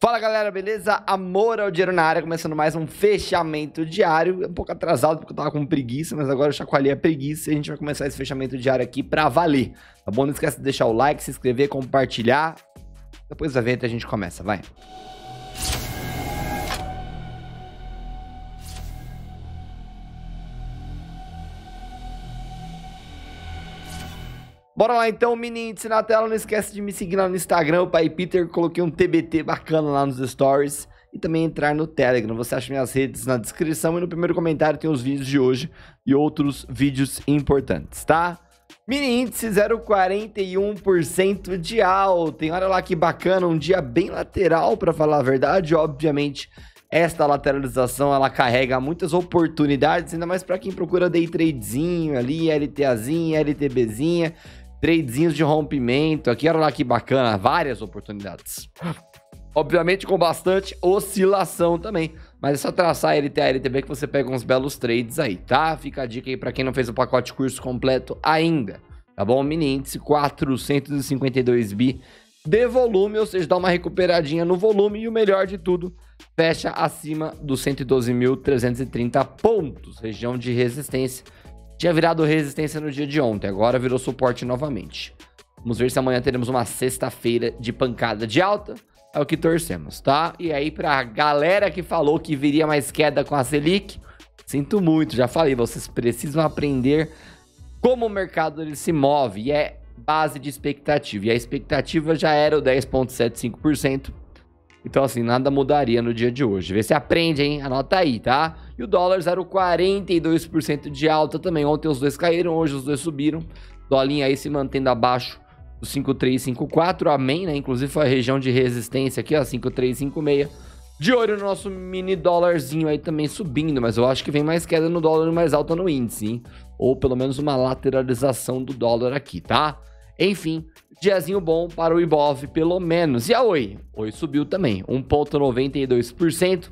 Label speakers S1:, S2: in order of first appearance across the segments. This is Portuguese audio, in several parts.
S1: Fala galera, beleza? Amor ao dinheiro na área, começando mais um fechamento diário. Um pouco atrasado porque eu tava com preguiça, mas agora eu chacoalhei a preguiça e a gente vai começar esse fechamento diário aqui pra valer. Tá bom? Não esquece de deixar o like, se inscrever, compartilhar. Depois do evento a gente começa, vai. Bora lá então, mini índice na tela. Não esquece de me seguir lá no Instagram, o Pai Peter. Coloquei um TBT bacana lá nos stories. E também entrar no Telegram. Você acha minhas redes na descrição e no primeiro comentário tem os vídeos de hoje e outros vídeos importantes, tá? Mini índice 0,41% de alta. Tem olha lá que bacana, um dia bem lateral para falar a verdade. Obviamente, esta lateralização ela carrega muitas oportunidades, ainda mais para quem procura day tradezinho ali, LTAzinha, LTBzinha tradezinhos de rompimento. Aqui, olha lá que bacana, várias oportunidades. Obviamente com bastante oscilação também. Mas é só traçar LTA LTB que você pega uns belos trades aí, tá? Fica a dica aí para quem não fez o pacote curso completo ainda. Tá bom? Mini índice 452 bi de volume, ou seja, dá uma recuperadinha no volume e o melhor de tudo, fecha acima dos 112.330 pontos, região de resistência tinha virado resistência no dia de ontem, agora virou suporte novamente. Vamos ver se amanhã teremos uma sexta-feira de pancada de alta. É o que torcemos, tá? E aí, pra galera que falou que viria mais queda com a Selic, sinto muito, já falei, vocês precisam aprender como o mercado ele se move e é base de expectativa. E a expectativa já era o 10,75%. Então, assim, nada mudaria no dia de hoje. Vê se aprende, hein? Anota aí, tá? E o dólar 0,42% de alta também. Ontem os dois caíram, hoje os dois subiram. Dolinha aí se mantendo abaixo do 5,354. Amém, né? Inclusive foi a região de resistência aqui, ó, 5,356. De olho no nosso mini dólarzinho aí também subindo, mas eu acho que vem mais queda no dólar e mais alta no índice, hein? Ou pelo menos uma lateralização do dólar aqui, tá? Enfim, diazinho bom para o Ibov, pelo menos. E a Oi? Oi subiu também, 1,92%.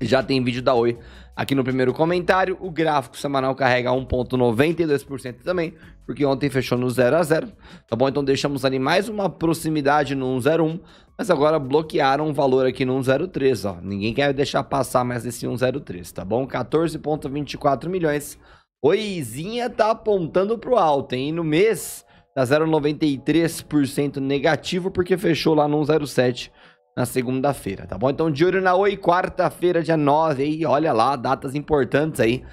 S1: Já tem vídeo da Oi aqui no primeiro comentário. O gráfico semanal carrega 1,92% também, porque ontem fechou no 0 a 0 Tá bom? Então deixamos ali mais uma proximidade no 1,01, mas agora bloquearam o valor aqui no 1,03. Ó. Ninguém quer deixar passar mais desse 1,03, tá bom? 14,24 milhões. Oizinha tá apontando pro alto, hein? E no mês Tá 0,93% negativo porque fechou lá no 1,07 na segunda-feira, tá bom? Então de olho na Oi, quarta-feira, dia 9 aí, olha lá, datas importantes aí.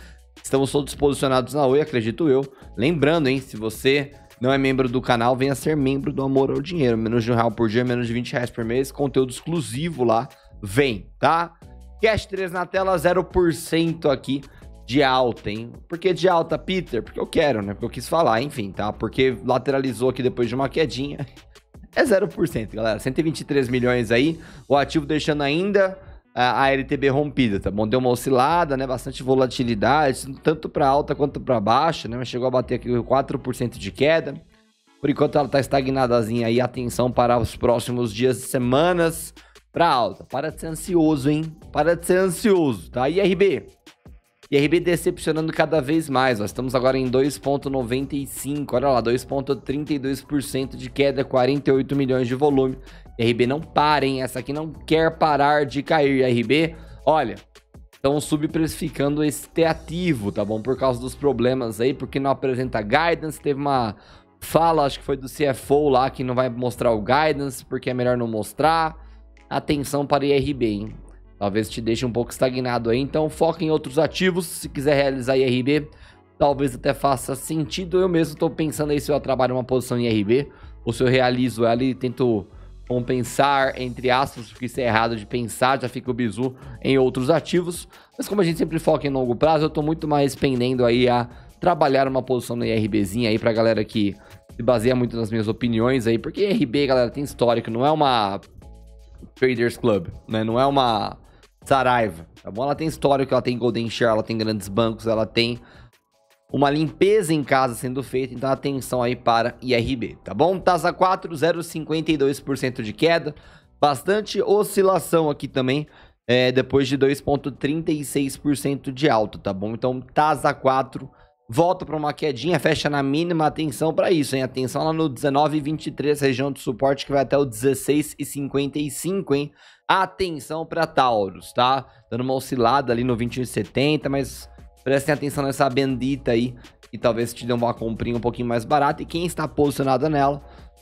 S1: Estamos todos posicionados na Oi, acredito eu. Lembrando, hein, se você não é membro do canal, venha ser membro do Amor ao Dinheiro. Menos de um real por dia, menos de 20 reais por mês, conteúdo exclusivo lá. Vem, tá? Cash 3 na tela, 0% aqui de alta, hein? Por que de alta, Peter? Porque eu quero, né? Porque eu quis falar, enfim, tá? Porque lateralizou aqui depois de uma quedinha. É 0%, galera. 123 milhões aí. O ativo deixando ainda a LTB rompida, tá bom? Deu uma oscilada, né? Bastante volatilidade, tanto para alta quanto para baixa, né? Mas chegou a bater aqui 4% de queda. Por enquanto ela tá estagnadazinha aí. Atenção para os próximos dias e semanas para alta. Para de ser ansioso, hein? Para de ser ansioso, tá? IRB, IRB decepcionando cada vez mais. Nós estamos agora em 2,95. Olha lá, 2,32% de queda, 48 milhões de volume. IRB não parem, essa aqui não quer parar de cair. IRB, olha, estão subprecificando este ativo, tá bom? Por causa dos problemas aí, porque não apresenta guidance. Teve uma fala, acho que foi do CFO lá, que não vai mostrar o guidance, porque é melhor não mostrar. Atenção para IRB, hein? Talvez te deixe um pouco estagnado aí. Então foca em outros ativos, se quiser realizar IRB, talvez até faça sentido. Eu mesmo estou pensando aí se eu trabalho uma posição em IRB, ou se eu realizo ela e tento compensar, entre aspas, porque isso é errado de pensar, já fica o bizu em outros ativos. Mas como a gente sempre foca em longo prazo, eu estou muito mais pendendo aí a trabalhar uma posição na IRBzinha aí pra galera que se baseia muito nas minhas opiniões aí, porque IRB, galera, tem histórico, não é uma Traders Club, né? Não é uma Saraiva, tá bom? Ela tem histórico, ela tem Golden Share, ela tem grandes bancos, ela tem uma limpeza em casa sendo feita, então atenção aí para IRB, tá bom? Taxa 4, 0,52% de queda, bastante oscilação aqui também, é, depois de 2,36% de alta, tá bom? Então, TASA 4, volta para uma quedinha, fecha na mínima, atenção para isso, hein? Atenção lá no 19,23, região de suporte que vai até o 16,55, hein? Atenção para Taurus, tá? Dando uma oscilada ali no 21,70, mas prestem atenção nessa bendita aí, e talvez te dê uma comprinha um pouquinho mais barata, e quem está posicionado nela,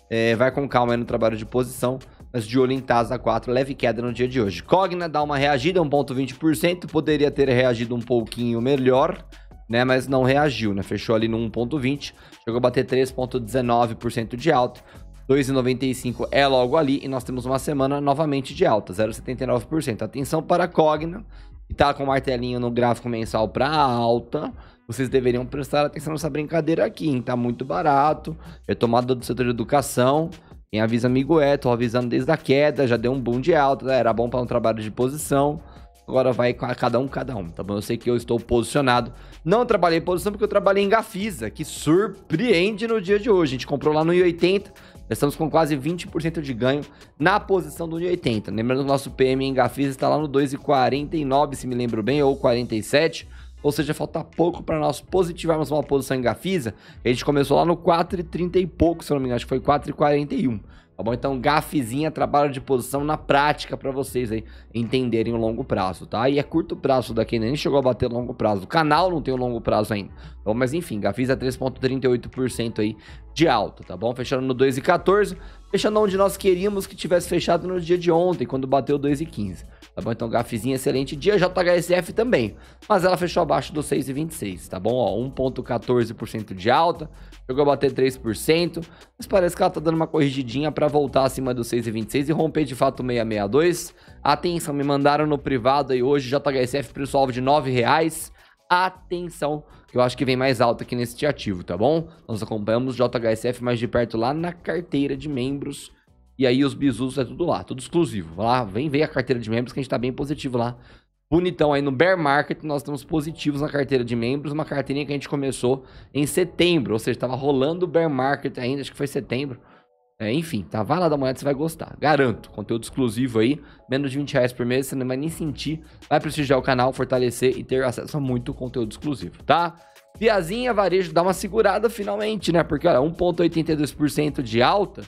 S1: é, vai com calma aí no trabalho de posição, mas de olho em TASA 4, leve queda no dia de hoje. Cogna dá uma reagida, 1,20%, poderia ter reagido um pouquinho melhor, né? Mas não reagiu, né? Fechou ali no 1.20, chegou a bater 3.19% de alta. 2,95 é logo ali e nós temos uma semana novamente de alta, 0,79%. Atenção para a Cogna, que está com o martelinho no gráfico mensal para alta. Vocês deveriam prestar atenção nessa brincadeira aqui, hein? Tá muito barato. Retomada do setor de educação. Quem avisa amigo é, tô avisando desde a queda, já deu um boom de alta, era bom para um trabalho de posição. Agora vai cada um, cada um, tá bom? Eu sei que eu estou posicionado. Não trabalhei em posição porque eu trabalhei em Gafisa, que surpreende no dia de hoje. A gente comprou lá no I80, estamos com quase 20% de ganho na posição do I80. Lembrando que o nosso PM em Gafisa está lá no 2,49, se me lembro bem, ou 47. Ou seja, falta pouco para nós positivarmos uma posição em Gafisa. A gente começou lá no 4,30 e pouco, se eu não me engano, acho que foi 4,41. Tá bom? Então, gafezinha, trabalho de posição na prática para vocês aí entenderem o longo prazo, tá? E é curto prazo daqui, nem chegou a bater longo prazo. O canal não tem o longo prazo ainda. Tá? Mas enfim, Gafis é 3,38% aí de alta, tá bom? Fechando no 2,14, fechando onde nós queríamos que tivesse fechado no dia de ontem, quando bateu 2,15. Tá bom? Então, gafezinha, excelente dia. JHSF também, mas ela fechou abaixo do 6,26, tá bom? Ó, 1,14% de alta, chegou a bater 3%, mas parece que ela tá dando uma corrigidinha para voltar acima do 6,26 e romper de fato o 662. Atenção, me mandaram no privado aí hoje, JHSF preço-alvo de R$ reais. Atenção, que eu acho que vem mais alto aqui nesse ativo, tá bom? Nós acompanhamos JHSF mais de perto lá na carteira de membros. E aí os bisus é tudo lá, tudo exclusivo. Vai lá, vem ver a carteira de membros que a gente tá bem positivo lá bonitão aí no bear market, nós estamos positivos na carteira de membros, uma carteirinha que a gente começou em setembro, ou seja, estava rolando o bear market ainda, acho que foi setembro. É, enfim, tá? Vai lá dar uma olhada, você vai gostar. Garanto. Conteúdo exclusivo aí, menos de 20 reais por mês, você não vai nem sentir. Vai prestigiar o canal, fortalecer e ter acesso a muito conteúdo exclusivo, tá? Piazinha, varejo, dá uma segurada finalmente, né? Porque, olha, 1,82% de alta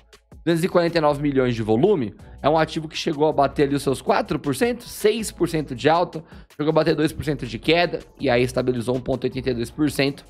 S1: 249 milhões de volume, é um ativo que chegou a bater ali os seus 4%, 6% de alta, chegou a bater 2% de queda e aí estabilizou 1,82%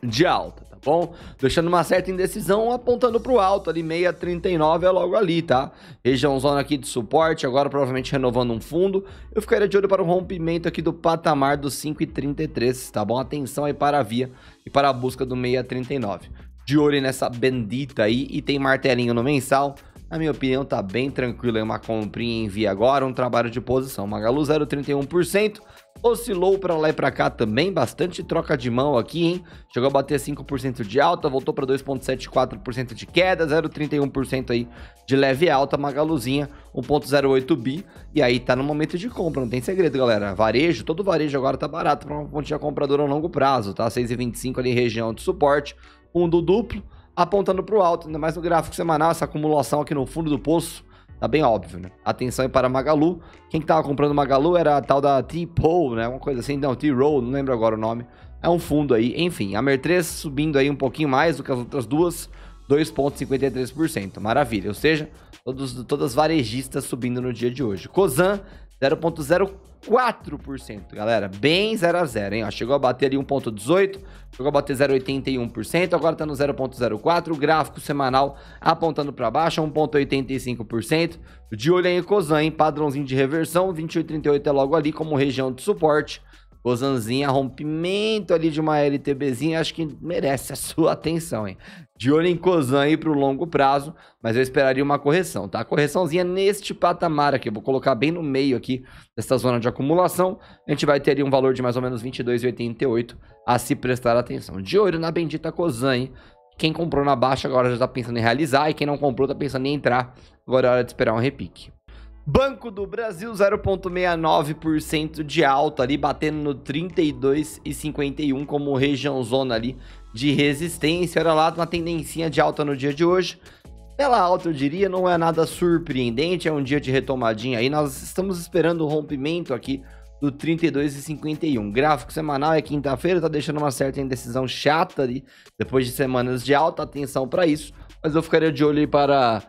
S1: de alta, tá bom? Deixando uma certa indecisão, apontando para o alto ali, 6,39 é logo ali, tá? Região zona aqui de suporte, agora provavelmente renovando um fundo. Eu ficaria de olho para o rompimento aqui do patamar dos 5,33, tá bom? Atenção aí para a via e para a busca do 6,39 de olho nessa bendita aí e tem martelinho no mensal. Na minha opinião, tá bem tranquilo aí uma comprinha em via agora, um trabalho de posição. Magalu 0,31%, oscilou para lá e para cá também, bastante troca de mão aqui, hein? Chegou a bater 5% de alta, voltou para 2,74% de queda, 0,31% aí de leve alta, Magaluzinha 1,08 bi, e aí tá no momento de compra, não tem segredo, galera. Varejo, todo varejo agora tá barato para uma pontinha compradora a longo prazo, tá? 6,25 ali região de suporte, fundo duplo, apontando para o alto, ainda mais no gráfico semanal, essa acumulação aqui no fundo do poço, tá bem óbvio, né? Atenção aí para Magalu. Quem que tava comprando Magalu era a tal da T-Pow, né? Uma coisa assim, não, T-Roll, não lembro agora o nome. É um fundo aí, enfim, a Mer3 subindo aí um pouquinho mais do que as outras duas, 2,53%. Maravilha, ou seja, todos, todas varejistas subindo no dia de hoje. Cosan 0,04%, galera. Bem 0 a 0, hein? Ó, chegou a bater ali 1,18, chegou a bater 0,81%, agora tá no 0,04. O gráfico semanal apontando para baixo, 1,85%. De olho em Cosan, hein? Padrãozinho de reversão, 28,38 é logo ali como região de suporte. Cosanzinha, rompimento ali de uma LTBzinha, acho que merece a sua atenção, hein? De olho em Cosan aí para o longo prazo, mas eu esperaria uma correção, tá? Correçãozinha neste patamar aqui, eu vou colocar bem no meio aqui dessa zona de acumulação, a gente vai ter ali um valor de mais ou menos 22,88 a se prestar atenção. De olho na bendita Cosan, hein? Quem comprou na baixa agora já está pensando em realizar e quem não comprou está pensando em entrar, agora é hora de esperar um repique. Banco do Brasil 0,69% de alta ali, batendo no 32,51 como região zona ali de resistência. Olha lá, uma tendência de alta no dia de hoje. Pela alta, eu diria, não é nada surpreendente, é um dia de retomadinha aí. Nós estamos esperando o rompimento aqui do 32,51. Gráfico semanal é quinta-feira, tá deixando uma certa indecisão chata ali, depois de semanas de alta atenção para isso, mas eu ficaria de olho aí para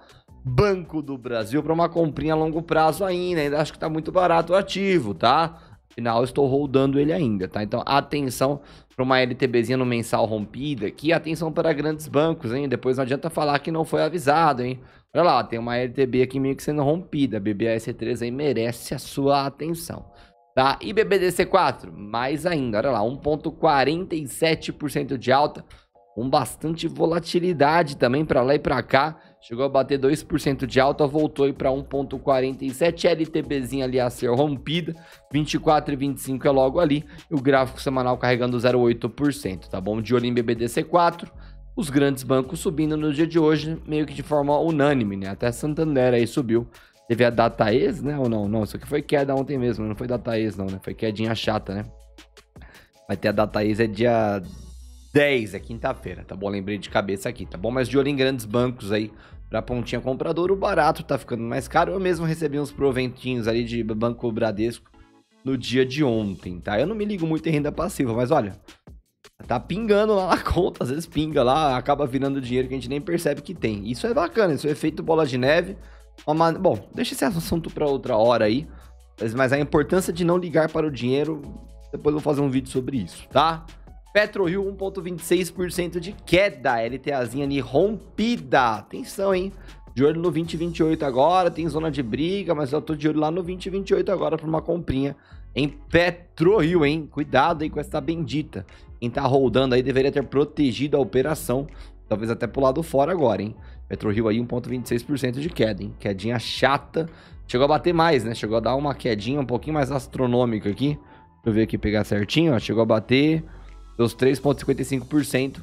S1: Banco do Brasil para uma comprinha a longo prazo ainda, ainda acho que tá muito barato o ativo, tá? Afinal, estou rodando ele ainda, tá? Então, atenção para uma LTBzinha no mensal rompida aqui, atenção para grandes bancos, hein? Depois não adianta falar que não foi avisado, hein? Olha lá, tem uma LTB aqui meio que sendo rompida, a BBAS3 aí merece a sua atenção. Tá? E BBDC4, mais ainda, olha lá, 1,47% de alta, com bastante volatilidade também para lá e para cá. Chegou a bater 2% de alta, voltou para 1,47. LTBzinha ali a ser rompida, 24,25 é logo ali. E o gráfico semanal carregando 0,8%, tá bom? De olho em BBDC4. Os grandes bancos subindo no dia de hoje, meio que de forma unânime, né? Até Santander aí subiu Teve a Dataes, né? Ou não? Não, isso aqui foi queda ontem mesmo. Não foi Dataes, não, né? Foi quedinha chata, né? Vai ter a Dataes é dia 10, é quinta-feira, tá bom? Lembrei de cabeça aqui, tá bom? Mas de olho em grandes bancos aí pra pontinha comprador. O barato tá ficando mais caro. Eu mesmo recebi uns proventinhos ali de Banco Bradesco no dia de ontem, tá? Eu não me ligo muito em renda passiva, mas olha, tá pingando lá na conta, às vezes pinga lá, acaba virando dinheiro que a gente nem percebe que tem. Isso é bacana, isso é efeito bola de neve. Uma... Bom, deixa esse assunto para outra hora aí. Mas a importância de não ligar para o dinheiro, depois eu vou fazer um vídeo sobre isso, tá? PetroRio 1.26% de queda, LTAzinha ali rompida. Atenção, hein? De olho no 2028 agora, tem zona de briga, mas eu tô de olho lá no 2028 agora para uma comprinha em PetroRio, hein? Cuidado aí com essa bendita. Quem tá rodando aí deveria ter protegido a operação, talvez até pro lado fora agora, hein? PetroRio aí 1,26% de queda, hein? Quedinha chata. Chegou a bater mais, né? Chegou a dar uma quedinha um pouquinho mais astronômica aqui. Deixa eu ver aqui, pegar certinho, ó. Chegou a bater dos 3,55%.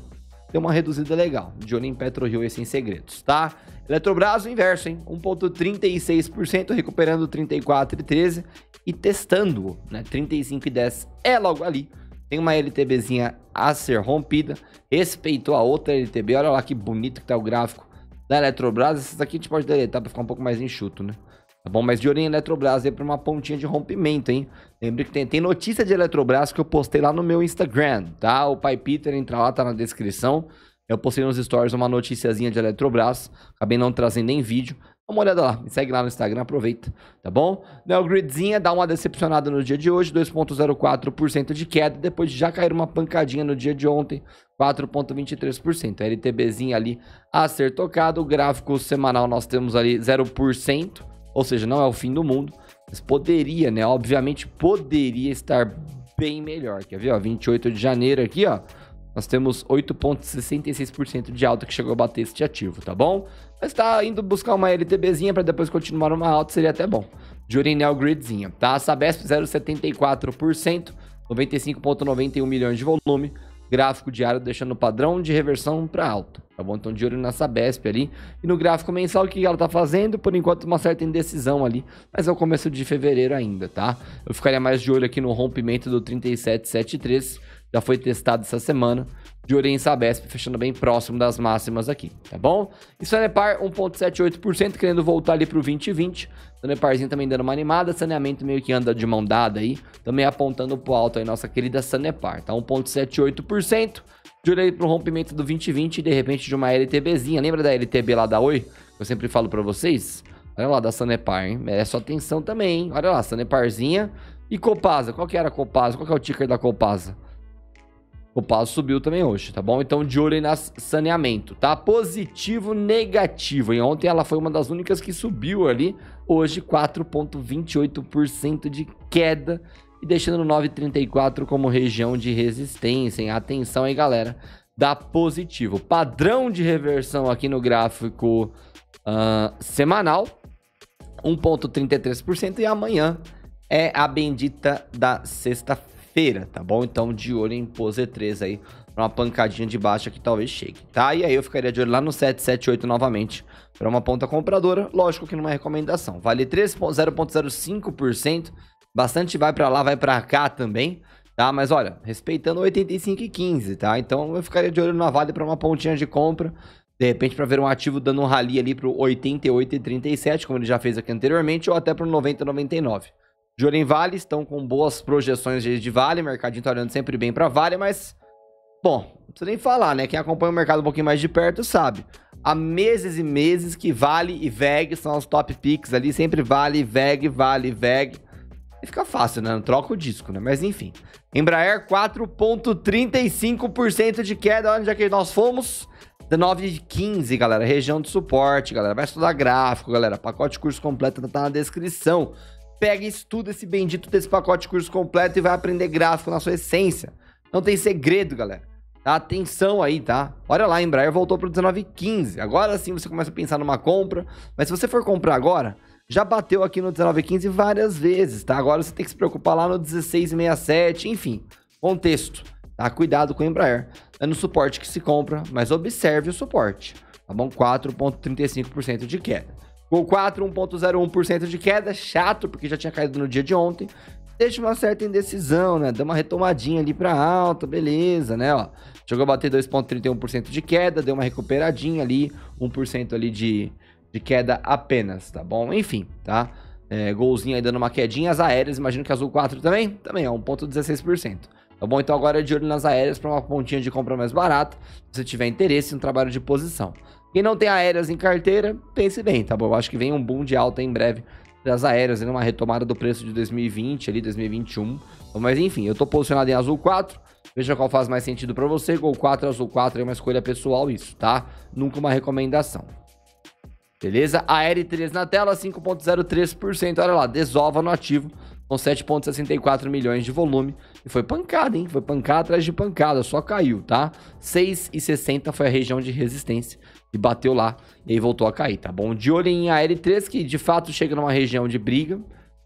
S1: Deu uma reduzida legal. De olho em e sem segredos, tá? Eletrobras, o inverso, hein? 1,36%, recuperando 34,13% e testando, né? 35,10% é logo ali. Tem uma LTBzinha a ser rompida. Respeitou a outra LTB. Olha lá que bonito que tá o gráfico da Eletrobras, essas aqui a gente pode deletar para ficar um pouco mais enxuto, né? Tá bom? Mas de olho em Eletrobras aí para uma pontinha de rompimento, hein? Lembre que tem, tem notícia de Eletrobras que eu postei lá no meu Instagram, tá? O pai Peter entra lá, tá na descrição. Eu postei nos stories uma noticiazinha de Eletrobras. Acabei não trazendo nem vídeo. Dá uma olhada lá, me segue lá no Instagram, aproveita, tá bom? Neogridzinha dá uma decepcionada no dia de hoje, 2,04% de queda, depois de já cair uma pancadinha no dia de ontem, 4,23%. A LTBzinha ali a ser tocado, o gráfico semanal nós temos ali 0%, ou seja, não é o fim do mundo, mas poderia, né? Obviamente poderia estar bem melhor. Quer ver, ó? 28 de janeiro aqui, ó nós temos 8,66% de alta que chegou a bater este ativo, tá bom? Mas tá indo buscar uma LTBzinha para depois continuar uma alta, seria até bom. Jurinel Gridzinha, tá? Sabesp 0,74%, 95,91 milhões de volume gráfico diário deixando o padrão de reversão para alto, é tá bom? Então de olho nessa BESP ali. E no gráfico mensal, o que ela tá fazendo? Por enquanto uma certa indecisão ali, mas é o começo de fevereiro ainda, tá? Eu ficaria mais de olho aqui no rompimento do 3773, já foi testado essa semana. De olho em Sabesp, fechando bem próximo das máximas aqui, tá bom? Isso é Nepar 1,78%, querendo voltar ali pro 2020. Dona também dando uma animada. Saneamento meio que anda de mão dada aí. Também apontando pro alto aí, nossa querida Sanepar. Tá 1,78%. Jurei pro rompimento do 2020 e de repente de uma LTBzinha. Lembra da LTB lá da Oi? Eu sempre falo para vocês. Olha lá, da Sanepar, hein? Merece sua atenção também, hein? Olha lá, Saneparzinha. E Copasa, qual que era a Copasa? Qual que é o ticker da Copasa? O passo subiu também hoje, tá bom? Então, de olho aí na saneamento, tá? Positivo, negativo. E ontem ela foi uma das únicas que subiu ali. Hoje, 4,28% de queda. E deixando 9,34 como região de resistência. Hein? Atenção aí, galera. Dá positivo. Padrão de reversão aqui no gráfico uh, semanal. 1,33%. E amanhã é a bendita da sexta-feira quinta-feira, tá bom? Então, de olho em Pose 3 aí, pra uma pancadinha de baixa que talvez chegue, tá? E aí eu ficaria de olho lá no 778 novamente, para uma ponta compradora, lógico que não é recomendação. Vale 3,0,05%, bastante vai para lá, vai para cá também, tá? Mas olha, respeitando 85 e 15, tá? Então eu ficaria de olho na Vale para uma pontinha de compra, de repente para ver um ativo dando um rally ali pro 8837 como ele já fez aqui anteriormente, ou até pro 90,99, 99. Jorem Vale estão com boas projeções de Vale, mercadinho tá olhando sempre bem para Vale, mas bom, não precisa nem falar, né? Quem acompanha o mercado um pouquinho mais de perto sabe. Há meses e meses que Vale e VEG são os top picks ali, sempre Vale, VEG, Vale, VEG. E fica fácil, né? Não troca o disco, né? Mas enfim. Embraer 4.35% de queda, onde é que nós fomos? 19,15, galera. Região de suporte, galera. Vai estudar gráfico, galera. Pacote curso completo tá na descrição. Pega e estuda esse bendito desse pacote curso completo e vai aprender gráfico na sua essência. Não tem segredo, galera. Tá? Atenção aí, tá? Olha lá, Embraer voltou para 19,15. Agora sim você começa a pensar numa compra. Mas se você for comprar agora, já bateu aqui no 19,15 várias vezes, tá? Agora você tem que se preocupar lá no 16,67, enfim, contexto, tá? Cuidado com o Embraer. É no suporte que se compra, mas observe o suporte, tá bom? 4,35% de queda. Gol 4, 1,01% de queda, chato, porque já tinha caído no dia de ontem. Deixa uma certa indecisão, né? Deu uma retomadinha ali para alta, beleza, né? Ó, chegou a bater 2,31% de queda, deu uma recuperadinha ali, 1% ali de, de queda apenas, tá bom? Enfim, tá? É, golzinho aí dando uma quedinha. As aéreas, imagino que Azul 4 também, também é 1,16%. Tá bom? Então agora é de olho nas aéreas para uma pontinha de compra mais barata, se você tiver interesse um trabalho de posição. Quem não tem aéreas em carteira, pense bem, tá bom? Eu acho que vem um boom de alta em breve das aéreas, uma retomada do preço de 2020 ali, 2021. Mas enfim, eu tô posicionado em Azul 4, veja qual faz mais sentido para você. Gol 4, Azul 4 é uma escolha pessoal isso, tá? Nunca uma recomendação. Beleza? A R3 na tela, 5,03%. Olha lá, desova no ativo, com 7,64 milhões de volume. E foi pancada, hein? Foi pancada atrás de pancada, só caiu, tá? 6,60 foi a região de resistência e bateu lá. E aí voltou a cair, tá bom? De olho em AR3, que de fato chega numa região de briga.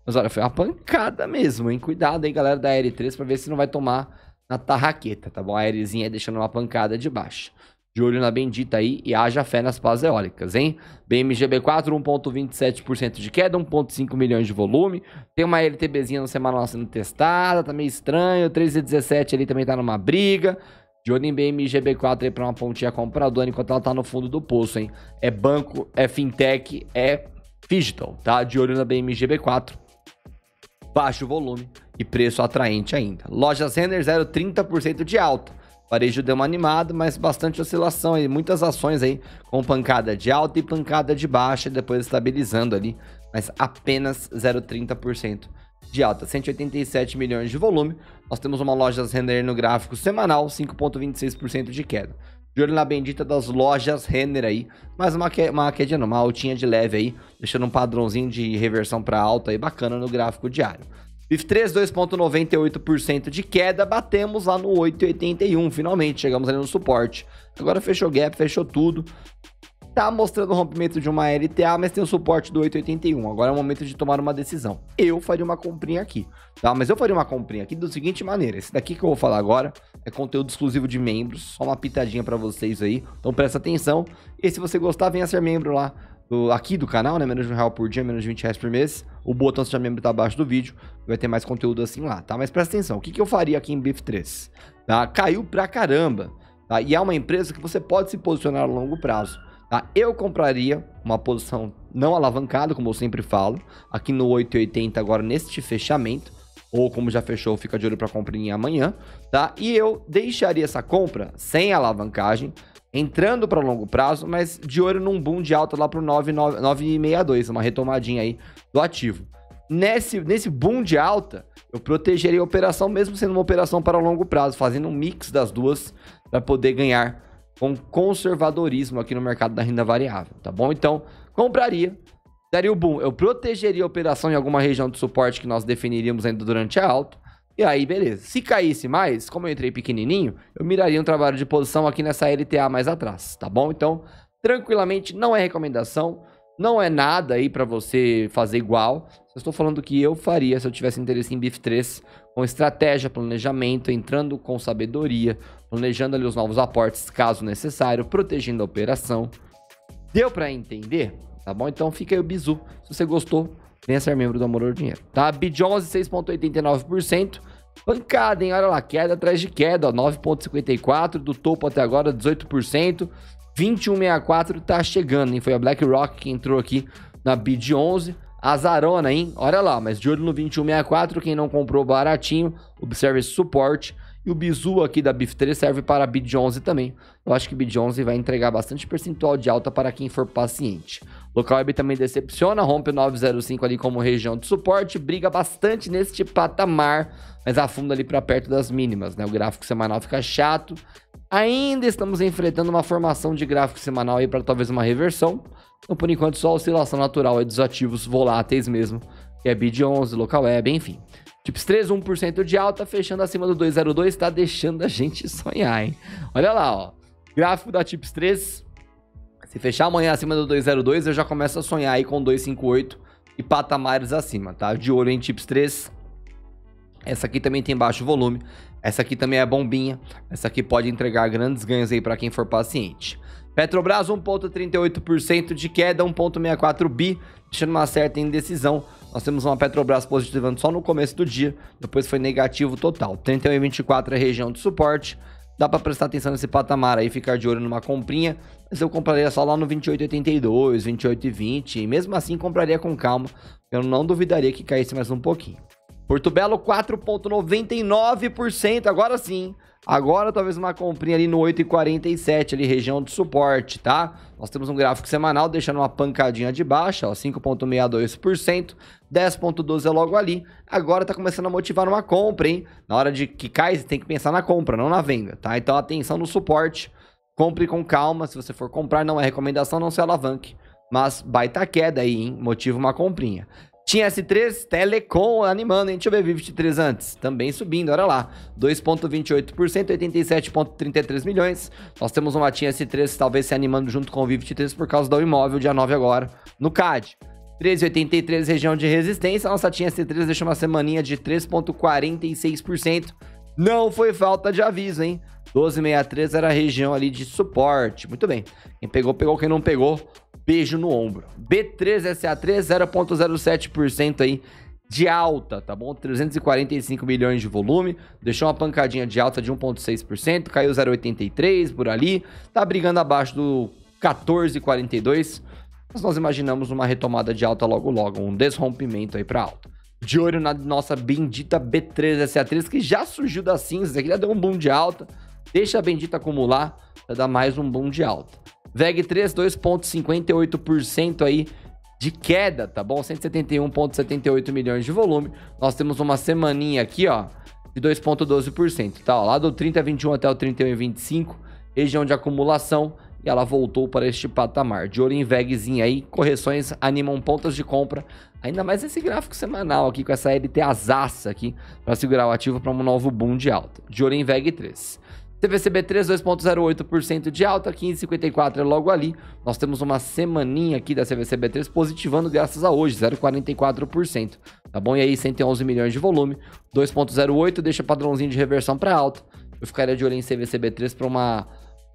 S1: Mas olha, foi uma pancada mesmo, hein? Cuidado aí, galera da AR3, pra ver se não vai tomar na tarraqueta, tá bom? A Arezinha deixando uma pancada de baixo. De olho na bendita aí e haja fé nas pás eólicas, hein? BMGB4, 1,27% de queda, 1,5 milhões de volume. Tem uma LTBzinha no semanal sendo testada, tá meio estranho. 3,17 ali também tá numa briga. De olho em BMGB4 aí pra uma pontinha compradora enquanto ela tá no fundo do poço, hein? É banco, é fintech, é digital, tá? De olho na BMGB4. Baixo volume e preço atraente ainda. Lojas Render 0,30% de alta. O varejo deu uma animada, mas bastante oscilação aí. Muitas ações aí com pancada de alta e pancada de baixa, depois estabilizando ali. Mas apenas 0,30% de alta. 187 milhões de volume. Nós temos uma loja Renner no gráfico semanal, 5,26% de queda. De olho na bendita das lojas Renner aí. Mais uma, que, uma queda, não, uma altinha de leve aí. Deixando um padrãozinho de reversão para alta aí bacana no gráfico diário. BIF3, 2,98% de queda, batemos lá no 8,81, finalmente, chegamos ali no suporte. Agora fechou gap, fechou tudo. Tá mostrando o rompimento de uma LTA, mas tem o suporte do 8,81. Agora é o momento de tomar uma decisão. Eu faria uma comprinha aqui, tá? Mas eu faria uma comprinha aqui da seguinte maneira. Esse daqui que eu vou falar agora é conteúdo exclusivo de membros, só uma pitadinha para vocês aí. Então presta atenção. E se você gostar, venha ser membro lá do, aqui do canal, né? Menos de um real por dia, menos de 20 reais por mês. O botão seja membro tá abaixo do vídeo. Vai ter mais conteúdo assim lá, tá? Mas presta atenção, o que, que eu faria aqui em BIF 3? Tá? Caiu pra caramba, tá? E é uma empresa que você pode se posicionar a longo prazo. Tá? Eu compraria uma posição não alavancada, como eu sempre falo, aqui no 8,80 agora neste fechamento, ou como já fechou, fica de olho para comprar em amanhã, tá? E eu deixaria essa compra sem alavancagem, entrando para longo prazo, mas de olho num boom de alta lá para o 9,62, uma retomadinha aí do ativo. Nesse, nesse boom de alta, eu protegeria a operação, mesmo sendo uma operação para longo prazo, fazendo um mix das duas para poder ganhar com conservadorismo aqui no mercado da renda variável, tá bom? Então, compraria, daria o boom. Eu protegeria a operação em alguma região de suporte que nós definiríamos ainda durante a alta e aí, beleza. Se caísse mais, como eu entrei pequenininho, eu miraria um trabalho de posição aqui nessa LTA mais atrás, tá bom? Então, tranquilamente, não é recomendação, não é nada aí para você fazer igual. Eu estou falando que eu faria se eu tivesse interesse em BIF 3, com estratégia, planejamento, entrando com sabedoria, planejando ali os novos aportes caso necessário, protegendo a operação. Deu para entender? Tá bom? Então fica aí o bizu. Se você gostou, Venha ser membro do Amor ou Dinheiro. Tá? BID11, 6,89%. Pancada, hein? Olha lá, queda atrás de queda, 9,54%. Do topo até agora, 18%. 21,64% tá chegando, hein? Foi a BlackRock que entrou aqui na BID11. Azarona, hein? Olha lá, mas de olho no 2164, quem não comprou baratinho, observe esse suporte. E o bizu aqui da BIF3 serve para BID 11 também. Eu acho que BID 11 vai entregar bastante percentual de alta para quem for paciente. Local Web também decepciona, rompe 905 ali como região de suporte, briga bastante neste patamar, mas afunda ali para perto das mínimas, né? O gráfico semanal fica chato. Ainda estamos enfrentando uma formação de gráfico semanal aí para talvez uma reversão. Então, por enquanto, só oscilação natural é dos ativos voláteis mesmo, que é BID 11, Local Web, enfim. Tips 3, 1% de alta, fechando acima do 202, tá deixando a gente sonhar, hein? Olha lá, ó. Gráfico da Tips 3. Se fechar amanhã acima do 202, eu já começo a sonhar aí com 258 e patamares acima, tá? De olho em Tips 3. Essa aqui também tem baixo volume. Essa aqui também é bombinha. Essa aqui pode entregar grandes ganhos aí para quem for paciente. Petrobras 1,38% de queda, 1,64 bi, deixando uma certa indecisão. Nós temos uma Petrobras positivando só no começo do dia, depois foi negativo total. 31,24 é região de suporte. Dá para prestar atenção nesse patamar aí, ficar de olho numa comprinha, mas eu compraria só lá no 28,82, 28,20 e mesmo assim compraria com calma. Eu não duvidaria que caísse mais um pouquinho. Porto Belo 4,99%, agora sim. Agora talvez uma comprinha ali no 8,47 ali, região de suporte, tá? Nós temos um gráfico semanal deixando uma pancadinha de baixa, ó, 5,62%, 10,12 é logo ali. Agora tá começando a motivar uma compra, hein? Na hora de que cai, você tem que pensar na compra, não na venda, tá? Então atenção no suporte, compre com calma, se você for comprar, não é recomendação, não se alavanque. Mas baita queda aí, hein? Motiva uma comprinha. Tinha S3, Telecom animando, hein? Deixa eu ver Vivid 3 antes. Também subindo, olha lá. 2,28%, 87,33 milhões. Nós temos uma Tinha S3 talvez se animando junto com o Vivid 3 por causa do imóvel, dia 9 agora, no CAD. 13,83 região de resistência. Nossa Tinha S3 deixou uma semaninha de 3,46%. Não foi falta de aviso, hein? 12,63 era a região ali de suporte. Muito bem. Quem pegou, pegou. Quem não pegou, beijo no ombro. B3SA3, 0,07% aí de alta, tá bom? 345 milhões de volume, deixou uma pancadinha de alta de 1,6%, caiu 0,83 por ali, tá brigando abaixo do 14,42, mas nós imaginamos uma retomada de alta logo logo, um desrompimento aí para alta. De olho na nossa bendita B3SA3, que já surgiu das cinzas, aqui já deu um boom de alta, deixa a bendita acumular, vai dar mais um boom de alta. VEG3, 2,58% aí de queda, tá bom? 171,78 milhões de volume. Nós temos uma semaninha aqui, ó, de 2,12%, tá? Ó, lá do 30 a 21 até o 31 e 25, região de acumulação, e ela voltou para este patamar. De olho em aí, correções animam pontas de compra, ainda mais esse gráfico semanal aqui, com essa LT asaça aqui, para segurar o ativo para um novo boom de alta. De olho em VEG3. CVCB3, 2,08% de alta, 15,54 é logo ali. Nós temos uma semaninha aqui da CVCB3 positivando graças a hoje, 0,44%. Tá bom? E aí, 111 milhões de volume, 2,08 deixa padrãozinho de reversão para alta. Eu ficaria de olho em CVCB3 para uma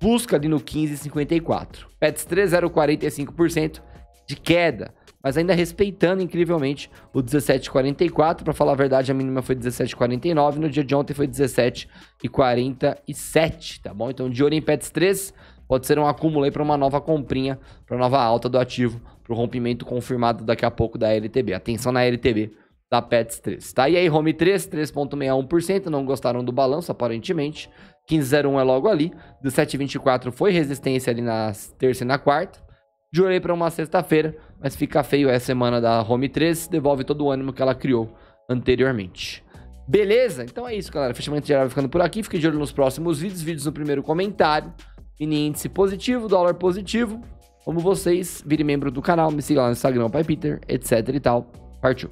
S1: busca ali no 15,54. PETS 3, 0,45% de queda mas ainda respeitando incrivelmente o 17,44. Para falar a verdade, a mínima foi 17,49. No dia de ontem foi 17,47, tá bom? Então, de olho em PETS 3, pode ser um acúmulo aí para uma nova comprinha, para nova alta do ativo, para o rompimento confirmado daqui a pouco da LTB. Atenção na LTB da PETS 3, tá? E aí, Home 3, 3,61%, não gostaram do balanço, aparentemente. 15,01 é logo ali. 17,24 foi resistência ali na terça e na quarta. Jurei para uma sexta-feira, mas fica feio essa semana da Home 3, devolve todo o ânimo que ela criou anteriormente. Beleza? Então é isso, galera. Fechamento geral ficando por aqui. Fique de olho nos próximos vídeos. Vídeos no primeiro comentário. Mini índice positivo, dólar positivo. Como vocês, vire membro do canal, me siga lá no Instagram, Pai Peter, etc e tal. Partiu.